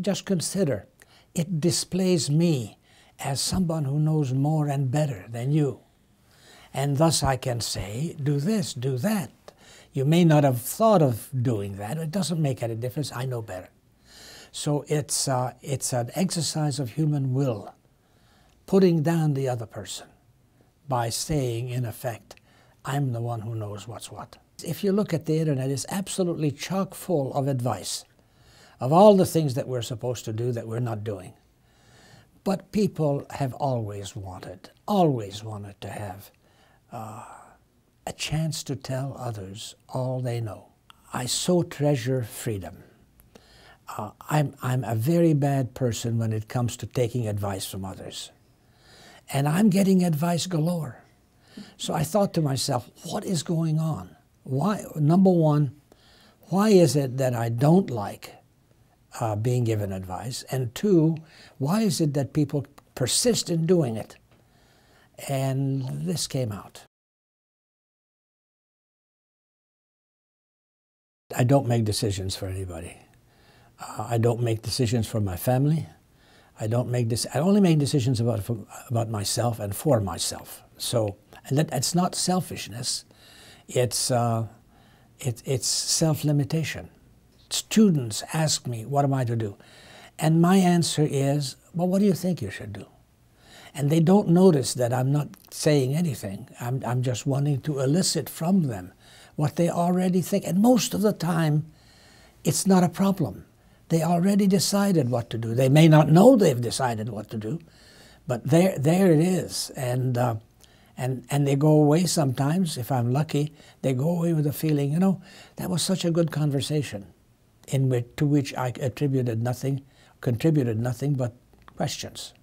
just consider, it displays me as someone who knows more and better than you. And thus I can say, do this, do that. You may not have thought of doing that. It doesn't make any difference. I know better. So it's, uh, it's an exercise of human will, putting down the other person by saying, in effect, I'm the one who knows what's what. If you look at the internet, it's absolutely chock full of advice of all the things that we're supposed to do that we're not doing. But people have always wanted, always wanted to have uh, a chance to tell others all they know. I so treasure freedom. Uh, I'm, I'm a very bad person when it comes to taking advice from others. And I'm getting advice galore. So I thought to myself, what is going on? Why, number one, why is it that I don't like uh, being given advice? And two, why is it that people persist in doing it? And this came out. I don't make decisions for anybody. Uh, I don't make decisions for my family. I don't make this. I only make decisions about about myself and for myself. So, and that, it's not selfishness. It's uh, it, it's self-limitation. Students ask me, "What am I to do?" And my answer is, "Well, what do you think you should do?" And they don't notice that I'm not saying anything. I'm, I'm just wanting to elicit from them what they already think. And most of the time, it's not a problem. They already decided what to do. They may not know they've decided what to do, but there, there it is. And, uh, and, and they go away sometimes, if I'm lucky, they go away with a feeling, you know, that was such a good conversation in which, to which I attributed nothing, contributed nothing but questions.